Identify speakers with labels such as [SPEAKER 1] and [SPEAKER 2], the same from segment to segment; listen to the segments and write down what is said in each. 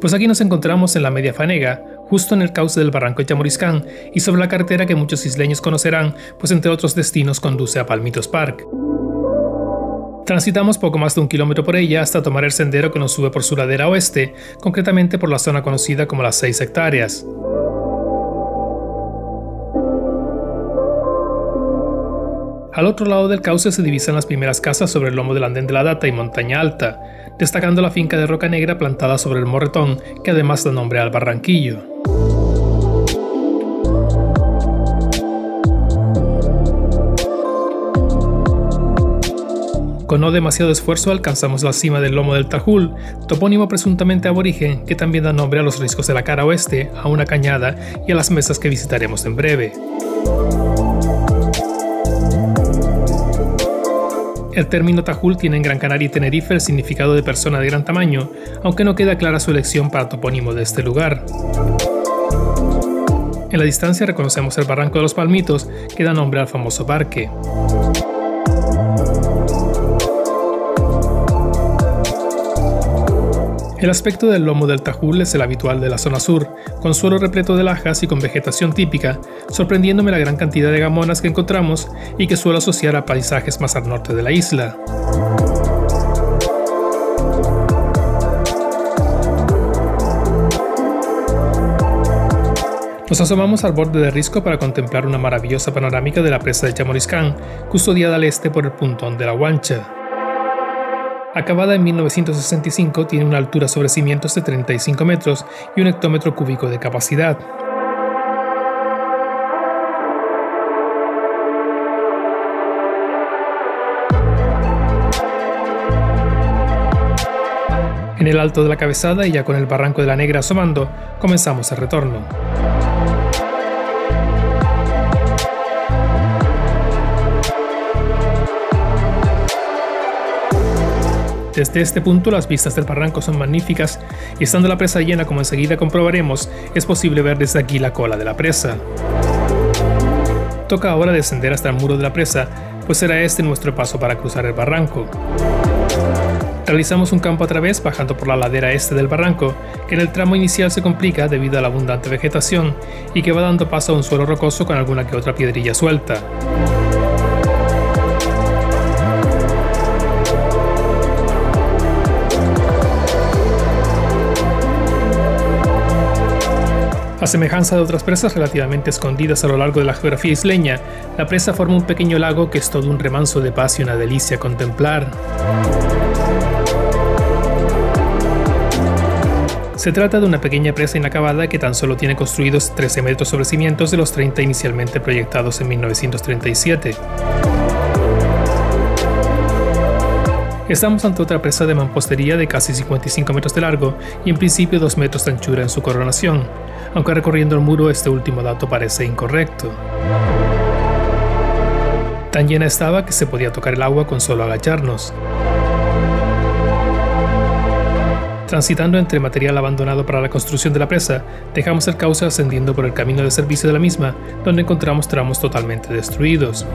[SPEAKER 1] Pues aquí nos encontramos en la Media Fanega, justo en el cauce del barranco de Chamoriscán y sobre la carretera que muchos isleños conocerán, pues entre otros destinos conduce a Palmitos Park. Transitamos poco más de un kilómetro por ella hasta tomar el sendero que nos sube por su ladera oeste, concretamente por la zona conocida como las 6 hectáreas. Al otro lado del cauce se divisan las primeras casas sobre el lomo del andén de la Data y Montaña Alta, destacando la finca de Roca Negra plantada sobre el Morretón, que además da nombre al Barranquillo. Con no demasiado esfuerzo alcanzamos la cima del lomo del Tajul, topónimo presuntamente aborigen que también da nombre a los riscos de la cara oeste, a una cañada y a las mesas que visitaremos en breve. El término Tajul tiene en Gran Canaria y Tenerife el significado de persona de gran tamaño, aunque no queda clara su elección para topónimo de este lugar. En la distancia reconocemos el barranco de los Palmitos, que da nombre al famoso parque. El aspecto del lomo del Tajul es el habitual de la zona sur, con suelo repleto de lajas y con vegetación típica, sorprendiéndome la gran cantidad de gamonas que encontramos y que suelo asociar a paisajes más al norte de la isla. Nos asomamos al borde de Risco para contemplar una maravillosa panorámica de la presa de Chamoriscán, custodiada al este por el puntón de la Guancha. Acabada en 1965, tiene una altura sobre cimientos de 35 metros y un hectómetro cúbico de capacidad. En el alto de la cabezada y ya con el barranco de la Negra asomando, comenzamos el retorno. Desde este punto las vistas del barranco son magníficas y estando la presa llena como enseguida comprobaremos, es posible ver desde aquí la cola de la presa. Toca ahora descender hasta el muro de la presa, pues será este nuestro paso para cruzar el barranco. Realizamos un campo a través bajando por la ladera este del barranco, que en el tramo inicial se complica debido a la abundante vegetación y que va dando paso a un suelo rocoso con alguna que otra piedrilla suelta. A semejanza de otras presas relativamente escondidas a lo largo de la geografía isleña, la presa forma un pequeño lago que es todo un remanso de paz y una delicia contemplar. Se trata de una pequeña presa inacabada que tan solo tiene construidos 13 metros sobre cimientos de los 30 inicialmente proyectados en 1937. Estamos ante otra presa de mampostería de casi 55 metros de largo y en principio 2 metros de anchura en su coronación, aunque recorriendo el muro este último dato parece incorrecto. Tan llena estaba que se podía tocar el agua con solo agacharnos. Transitando entre material abandonado para la construcción de la presa, dejamos el cauce ascendiendo por el camino de servicio de la misma, donde encontramos tramos totalmente destruidos.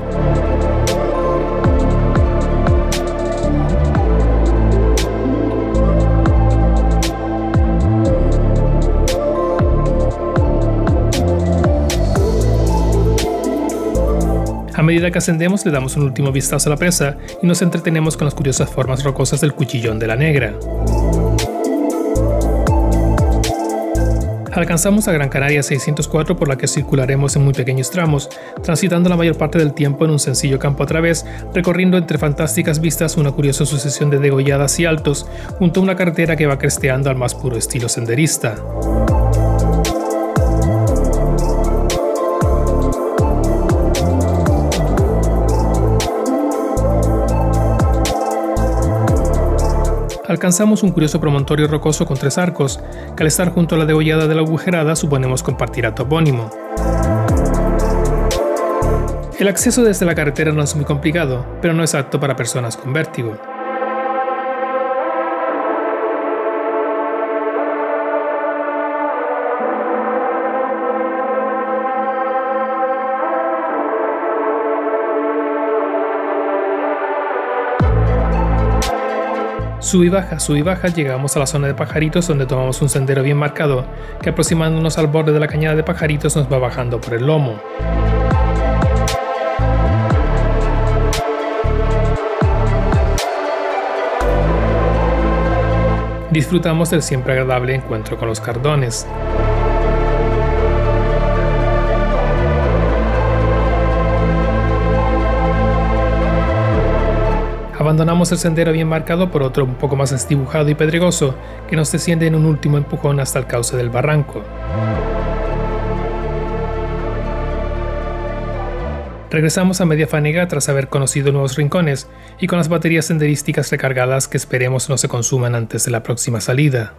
[SPEAKER 1] A medida que ascendemos le damos un último vistazo a la presa y nos entretenemos con las curiosas formas rocosas del cuchillón de la negra. Alcanzamos a Gran Canaria 604 por la que circularemos en muy pequeños tramos, transitando la mayor parte del tiempo en un sencillo campo a través, recorriendo entre fantásticas vistas una curiosa sucesión de degolladas y altos, junto a una carretera que va cresteando al más puro estilo senderista. Alcanzamos un curioso promontorio rocoso con tres arcos, que al estar junto a la degollada de la agujerada suponemos compartir a topónimo. El acceso desde la carretera no es muy complicado, pero no es apto para personas con vértigo. Sub y baja, sub y baja, llegamos a la zona de pajaritos donde tomamos un sendero bien marcado que aproximándonos al borde de la cañada de pajaritos nos va bajando por el lomo. Disfrutamos del siempre agradable encuentro con los cardones. Abandonamos el sendero bien marcado por otro un poco más desdibujado y pedregoso que nos desciende en un último empujón hasta el cauce del barranco. Regresamos a media fanega tras haber conocido nuevos rincones y con las baterías senderísticas recargadas que esperemos no se consuman antes de la próxima salida.